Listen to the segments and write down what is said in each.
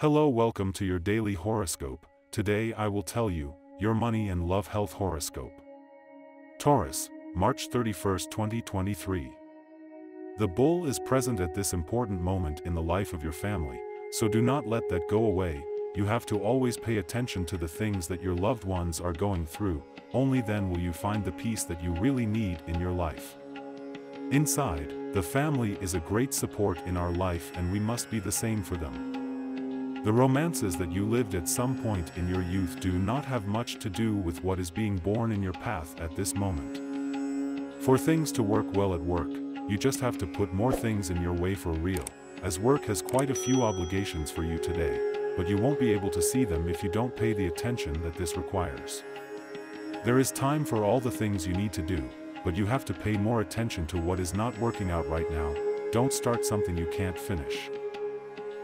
Hello, welcome to your daily horoscope. Today I will tell you your money and love health horoscope. Taurus, March 31, 2023. The bull is present at this important moment in the life of your family, so do not let that go away. You have to always pay attention to the things that your loved ones are going through, only then will you find the peace that you really need in your life. Inside, the family is a great support in our life and we must be the same for them. The romances that you lived at some point in your youth do not have much to do with what is being born in your path at this moment. For things to work well at work, you just have to put more things in your way for real, as work has quite a few obligations for you today but you won't be able to see them if you don't pay the attention that this requires. There is time for all the things you need to do, but you have to pay more attention to what is not working out right now, don't start something you can't finish.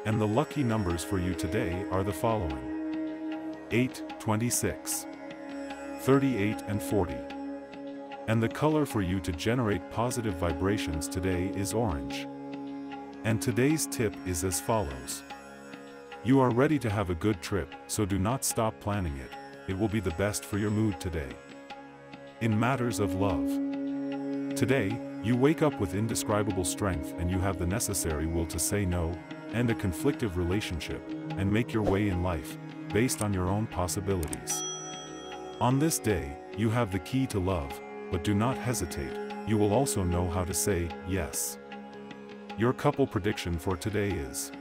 And the lucky numbers for you today are the following. 8, 26, 38 and 40. And the color for you to generate positive vibrations today is orange. And today's tip is as follows. You are ready to have a good trip, so do not stop planning it, it will be the best for your mood today. In matters of love. Today, you wake up with indescribable strength and you have the necessary will to say no, end a conflictive relationship, and make your way in life, based on your own possibilities. On this day, you have the key to love, but do not hesitate, you will also know how to say yes. Your couple prediction for today is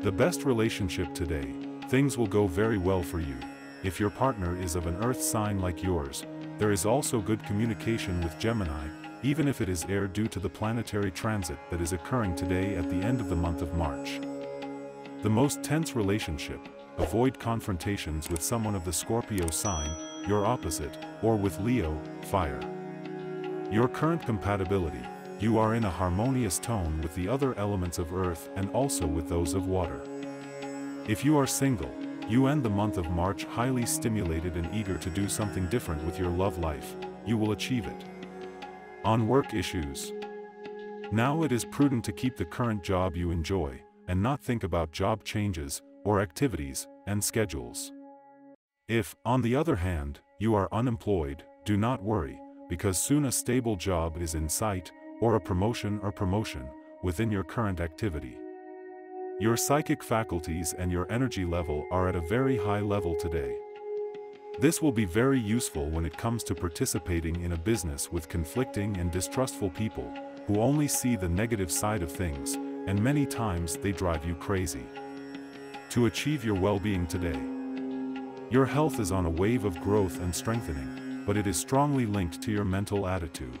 the best relationship today, things will go very well for you. If your partner is of an earth sign like yours, there is also good communication with Gemini, even if it is air due to the planetary transit that is occurring today at the end of the month of March. The most tense relationship, avoid confrontations with someone of the Scorpio sign, your opposite, or with Leo, fire. Your current compatibility, you are in a harmonious tone with the other elements of earth and also with those of water. If you are single, you end the month of March highly stimulated and eager to do something different with your love life, you will achieve it. On work issues. Now it is prudent to keep the current job you enjoy, and not think about job changes, or activities, and schedules. If, on the other hand, you are unemployed, do not worry, because soon a stable job is in sight, or a promotion or promotion, within your current activity. Your psychic faculties and your energy level are at a very high level today. This will be very useful when it comes to participating in a business with conflicting and distrustful people, who only see the negative side of things, and many times they drive you crazy. To achieve your well-being today. Your health is on a wave of growth and strengthening, but it is strongly linked to your mental attitude.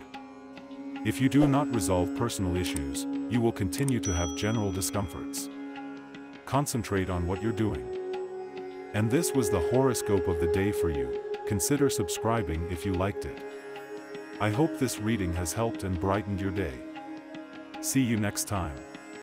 If you do not resolve personal issues, you will continue to have general discomforts. Concentrate on what you're doing. And this was the horoscope of the day for you, consider subscribing if you liked it. I hope this reading has helped and brightened your day. See you next time.